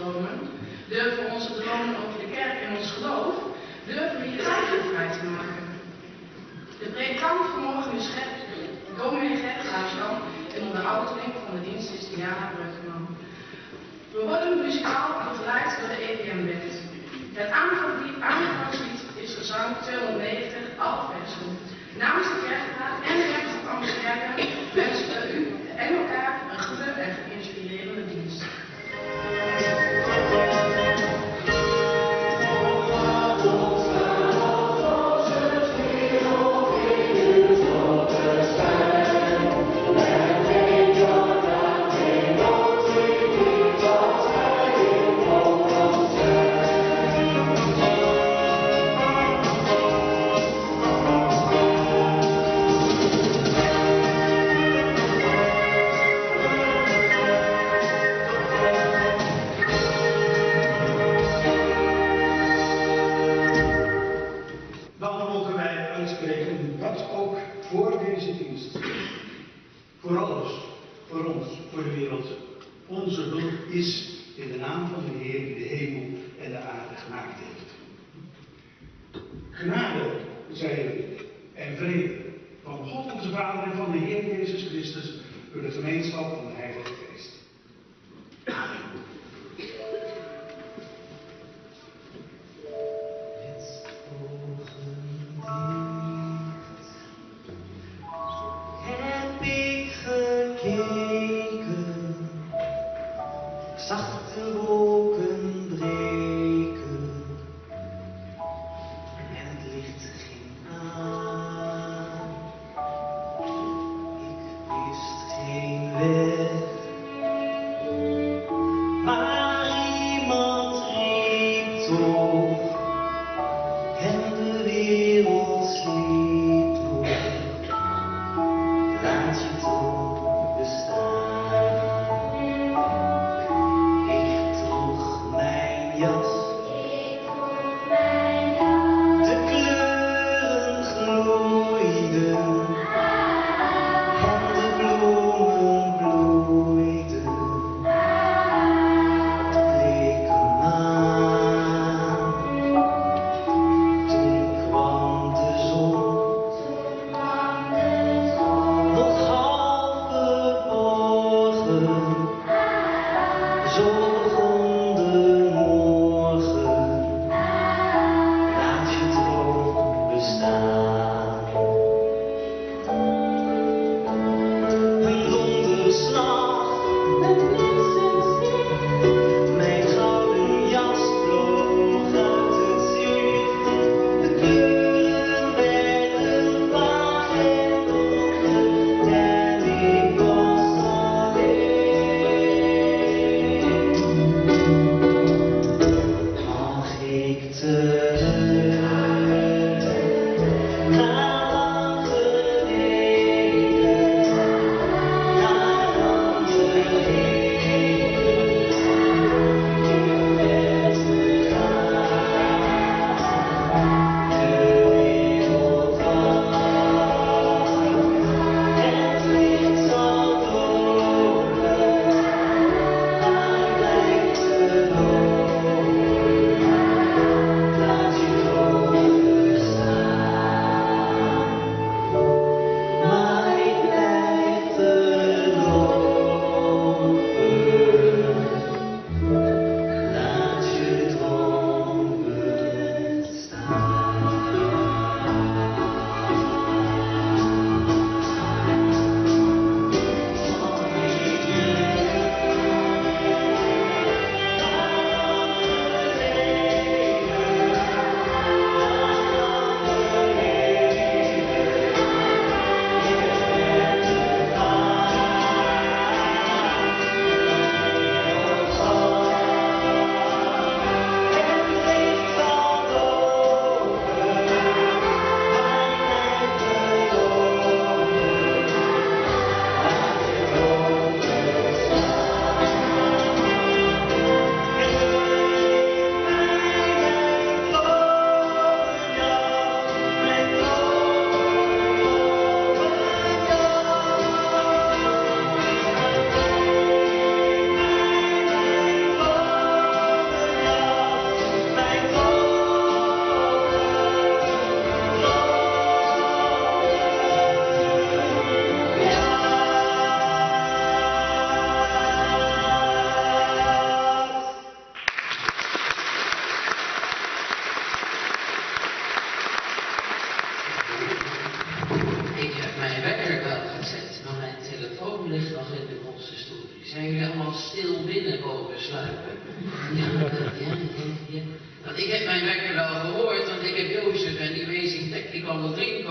dromen? Durven onze dromen over de kerk en ons geloof? Durven we hier eigen vrij te maken? De predikant vanmorgen is Gert, dominee Gert Laarsjan en onderhoudeling van de dienst is Diana Brugman. We worden muzikaal begeleid door de EPM-wet. Het aangangslied is gezang 290 Alversen. Namens de kerkraad en de rechter van de kerken wensen we u en elkaar een geluk en ook voor deze dienst, voor alles, voor ons, voor de wereld, onze hulp is in de naam van de Heer die de hemel en de aarde gemaakt heeft. Genade, zij en vrede van God onze Vader en van de Heer Jezus Christus door de gemeenschap van mijn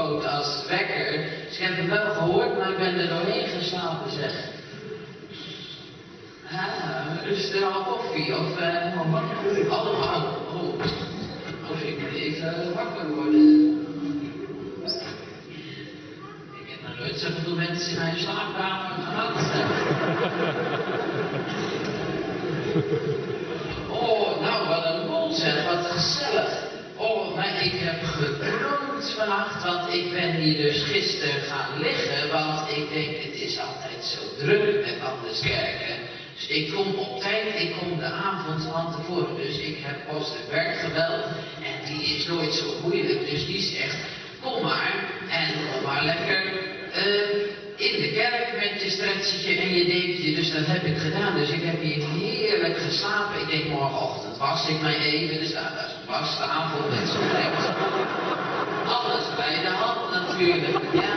Dreamcoat als wekker. Dus ik heb hem wel gehoord, maar ik ben er doorheen geslapen, zeg. Ah, is er al koffie of wat? allemaal? Oh, of ik moet even wakker worden. Ik heb nog nooit zoveel mensen in mijn slaapkamer gehad. Oh, nou wat een boel zeg, wat gezellig. Maar ik heb gedroomd vannacht, want ik ben hier dus gisteren gaan liggen, want ik denk het is altijd zo druk met Anderskerken. Dus ik kom op tijd, ik kom de avond van tevoren, dus ik heb Post en Werk gebeld en die is nooit zo moeilijk, dus die zegt, kom maar en kom maar lekker eh, in de kerk met je stretchetje en je dekentje. Dus dat heb ik gedaan. Dus ik heb hier heerlijk geslapen. Ik denk morgenochtend was ik mij even. Dus dat is een wastafel met zo'n. Alles bij de hand natuurlijk. Ja.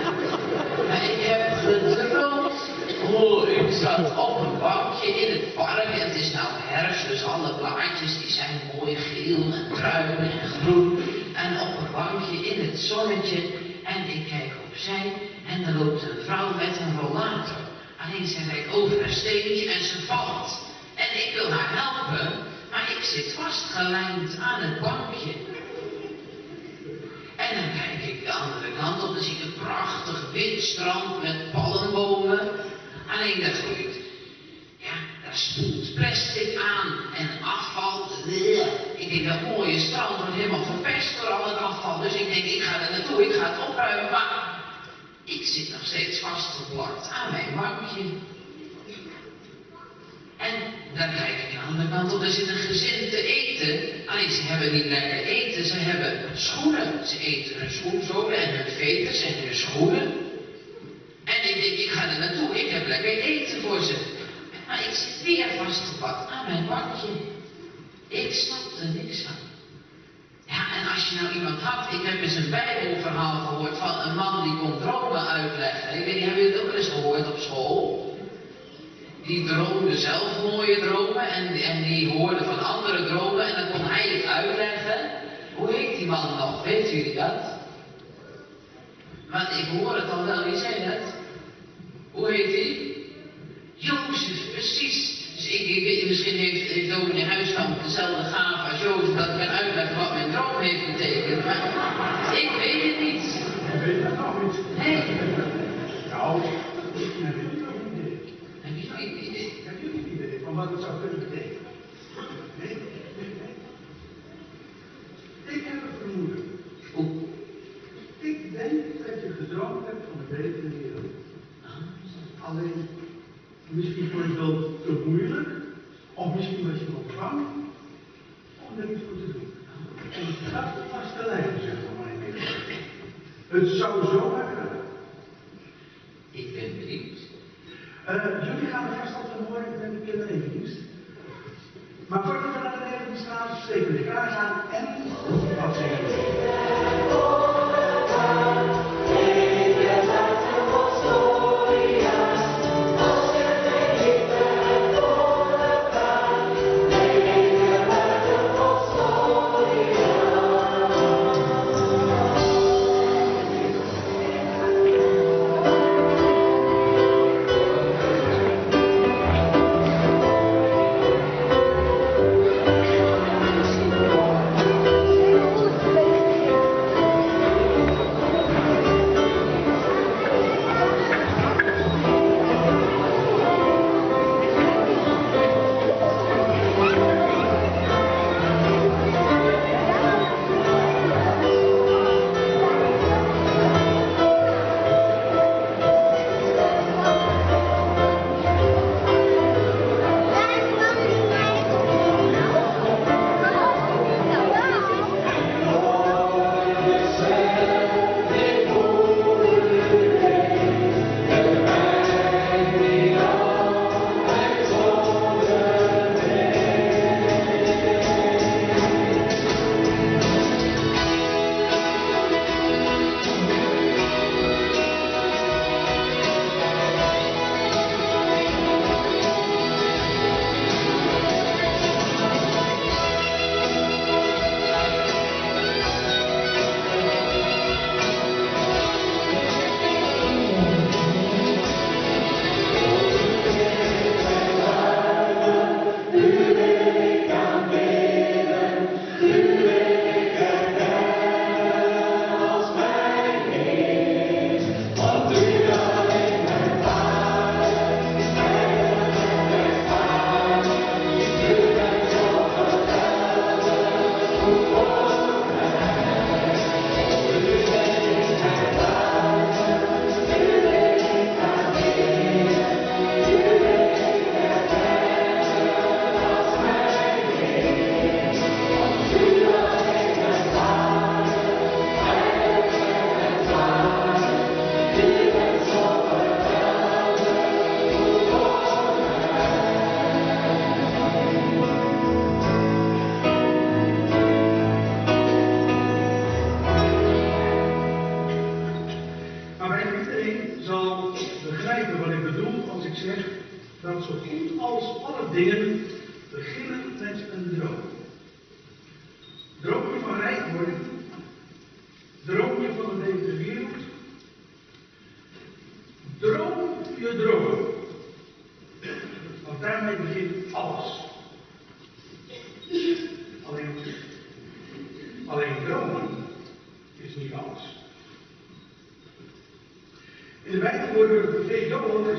Maar ik heb gedroomd. Oh, ik zat op een bankje in het park. Het is nou herfst, dus alle blaadjes die zijn mooi geel en bruin en groen. En op een bankje in het zonnetje. En ik kijk opzij en er loopt een vrouw met een rollator. Alleen ze rijdt over een steentje en ze valt. En ik wil haar helpen, maar ik zit vastgelijmd aan het bankje. En dan kijk ik de andere kant op, dan zie ik een prachtig wit strand met palmbomen. Alleen daar groeit, ja, daar spoelt plastic aan en afval. Ik denk dat mooie strand wordt helemaal verpest door al het afval. Dus ik denk, ik ga er naartoe, ik ga het opruimen. Maar ik zit nog steeds vastgeplakt aan mijn bankje. En dan kijk ik aan de kant op, er zit een gezin te eten. Alleen ze hebben niet lekker eten, ze hebben schoenen. Ze eten hun schoenzolen en hun veters en hun schoenen. En ik denk, ik ga er naartoe, ik heb lekker eten voor ze. Maar ik zit weer vastgepakt aan mijn bankje. Ik snap er niks van. Ja, en als je nou iemand had, ik heb eens een bijbelverhaal gehoord van een man die kon dromen uitleggen. Ik weet niet, hebben jullie het ook wel eens gehoord op school? Die droomde zelf mooie dromen en, en die hoorde van andere dromen en dan kon hij het uitleggen. Hoe heet die man nog? Weet jullie dat? Want ik hoor het al wel, wie zei dat? Hoe heet die? Jozef, precies. Dus ik, ik, misschien heeft, heeft dominee Huiskamp dezelfde gave als Jozef dat kan uitleggen wat mijn droom heeft betekend. Maar ik weet het niet. Weet je dat nog niet? Nee. Nou, ik heb jullie nog een idee. Heb je nog een idee? Ik heb jullie een idee van wat het zou kunnen betekenen. Nee, nee, nee. Ik heb een vermoeden. Oeh. Ik denk dat je gedroomd hebt van een betere wereld. Alleen, misschien vond je het wel te moeilijk, of misschien was je wel bang om er iets voor te doen. En dat was de lijn, zeg maar, mijn leven. Het zou zomaar kunnen. Ik ben benieuwd. Eh, jullie gaan de gastland horen met de kinderevendienst. Maar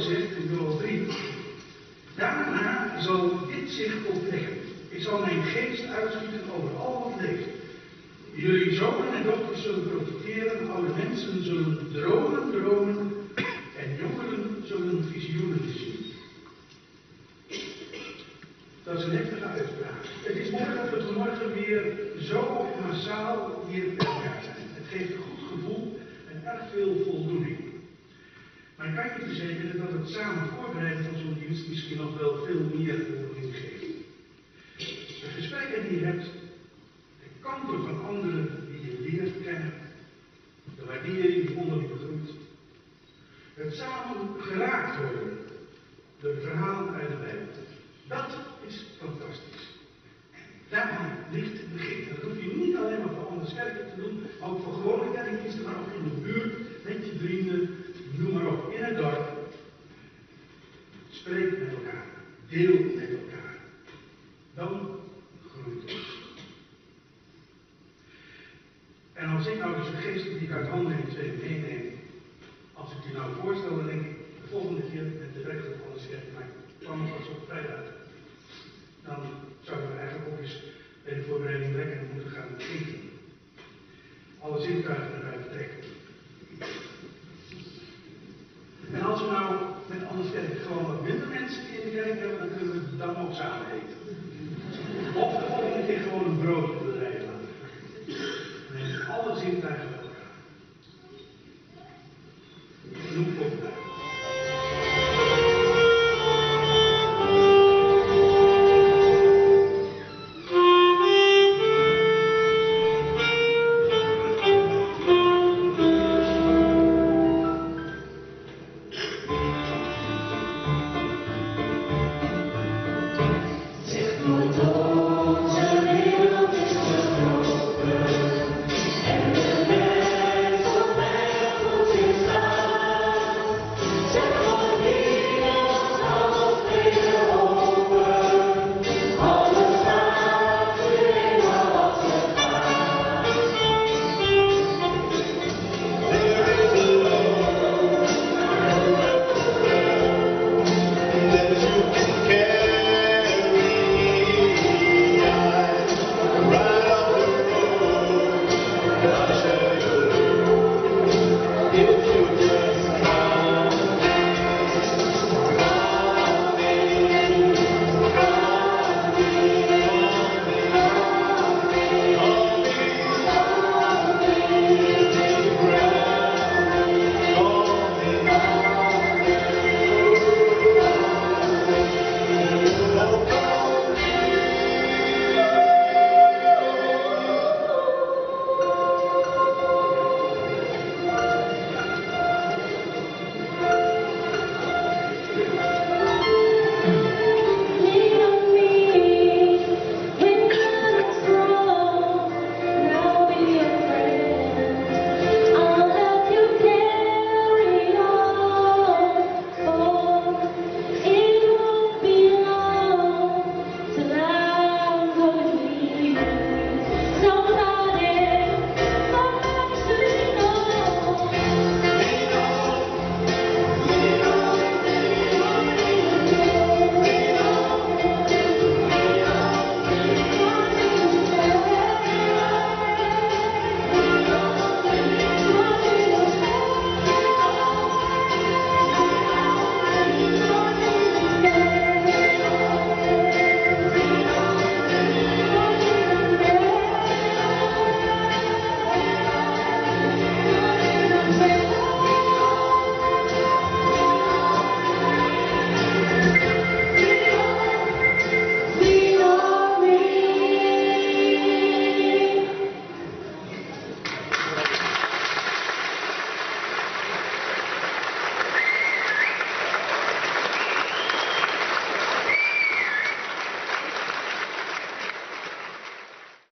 Gezegd in 3. Daarna zal dit zich opleggen. Ik zal mijn geest uitschieten over al wat leeft. Jullie zonen en dochters zullen profiteren, oude mensen zullen dromen, dromen en jongeren zullen visioenen zien. Dat is een heftige uitspraak. Het is mooi dat we vanmorgen weer zo massaal hier bij elkaar zijn. Het geeft een goed gevoel en erg veel ik je verzekeren dat het samen voorbereiden van zo'n dienst misschien nog wel veel meer voldoening geeft. De gesprekken die je hebt, de kanten van anderen die je leert kennen, de waardering die onderling groeit, het samen geraakt worden door verhalen uit de Bijbel. Dat is fantastisch. Daar ligt het begin. Dat hoef je niet alleen maar voor andere kerken te doen, ook voor gewone kerkdiensten, maar ook in de buurt, met je vrienden, noem maar op, in het dorp. Spreek met elkaar, deel met elkaar. Dan groeit het. En als ik nou de suggestie die ik uit handen in twee meeneem, als ik die nou voorstel, dan denk ik, de volgende keer met de rechter van de kerk, maar ik kwam het op vrijdag. Dan zouden we eigenlijk ook eens bij de voorbereiding lekker moeten gaan eten. Alle zintuigen